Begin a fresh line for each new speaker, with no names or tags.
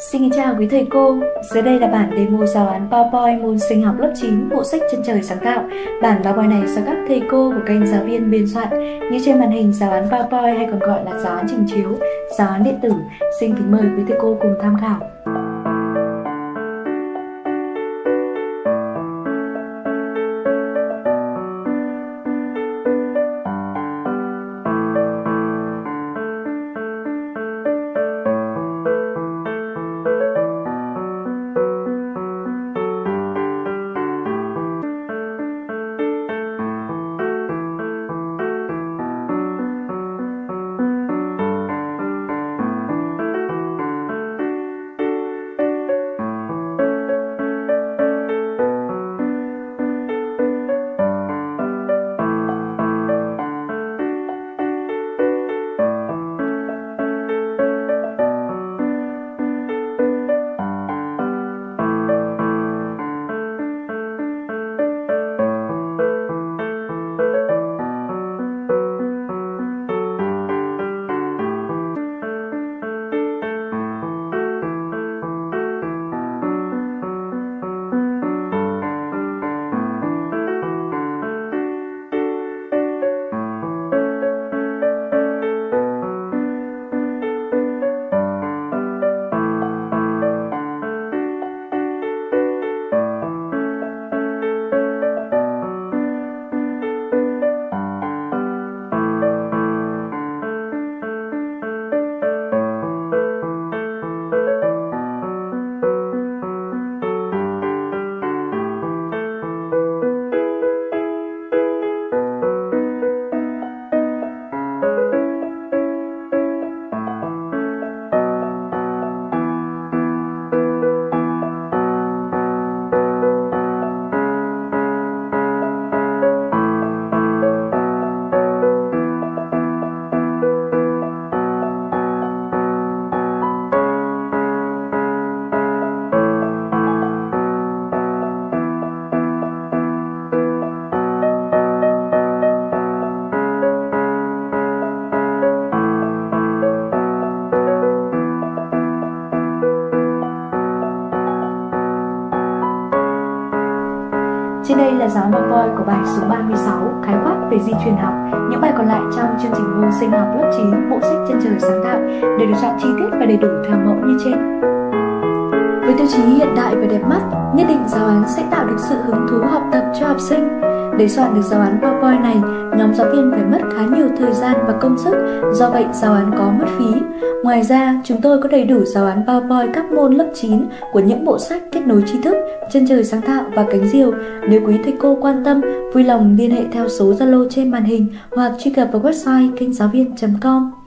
Xin chào quý thầy cô. Dưới đây là bản demo giáo án PowerPoint môn sinh học lớp 9 bộ sách chân trời sáng tạo. Bản PowerPoint này do các thầy cô của kênh giáo viên biên soạn. Như trên màn hình giáo án PowerPoint hay còn gọi là giáo án trình chiếu, giáo án điện tử. Xin kính mời quý thầy cô cùng tham khảo. Trên đây là giáo năm voi của bài số 36 khái quát về di truyền học. Những bài còn lại trong chương trình môn sinh học lớp 9 bộ sách chân trời sáng tạo đều được chọn chi tiết và đầy đủ theo mẫu như trên. Với tiêu chí hiện đại và đẹp mắt, nhất định giáo án sẽ tạo được sự hứng thú học tập cho học sinh. Để soạn được giáo án PowerPoint này, nhóm giáo viên phải mất khá nhiều thời gian và công sức, do vậy giáo án có mất phí. Ngoài ra, chúng tôi có đầy đủ giáo án PowerPoint các môn lớp 9 của những bộ sách kết nối tri thức, chân trời sáng tạo và cánh diều. Nếu quý thầy cô quan tâm, vui lòng liên hệ theo số Zalo trên màn hình hoặc truy cập vào website kênh giáo viên.com.